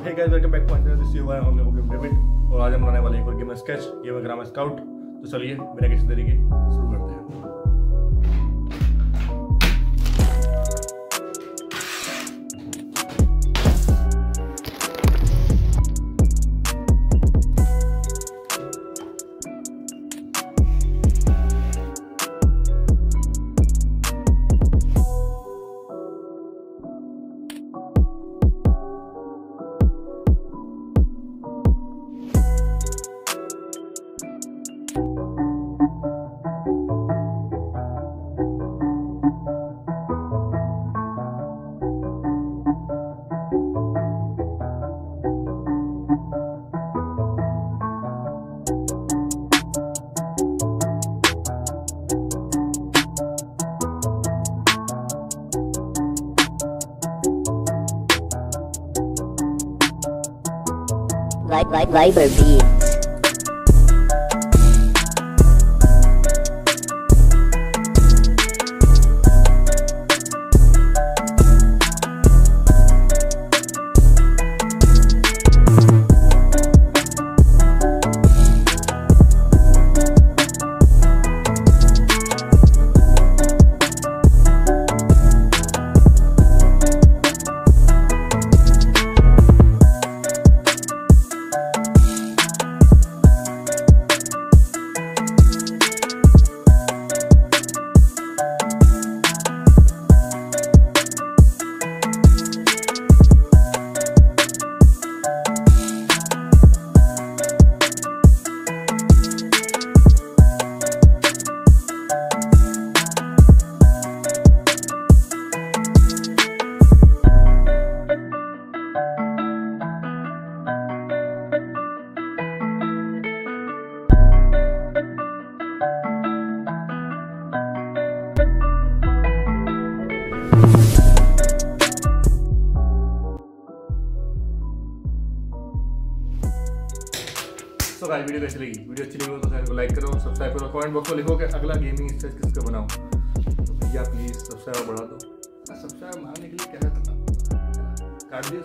Welcome back to game David और आज हम बनाने वाले एक और गेम स्केच गेम है स्काउट तो चलिए, बिना किसी तरीके शुरू Labor Beat. So guys video कैसी लगी? वीडियो अच्छी लगी हो तो चैनल को लाइक करो सब्सक्राइब करो कमेंट बॉक्स में लिखो कि अगला गेमिंग स्टेज किसका बनाओ तो भैया प्लीज़ सब्सक्राइब बढ़ा दो। सब्सक्राइब मांगने के लिए क्या करना काट दिया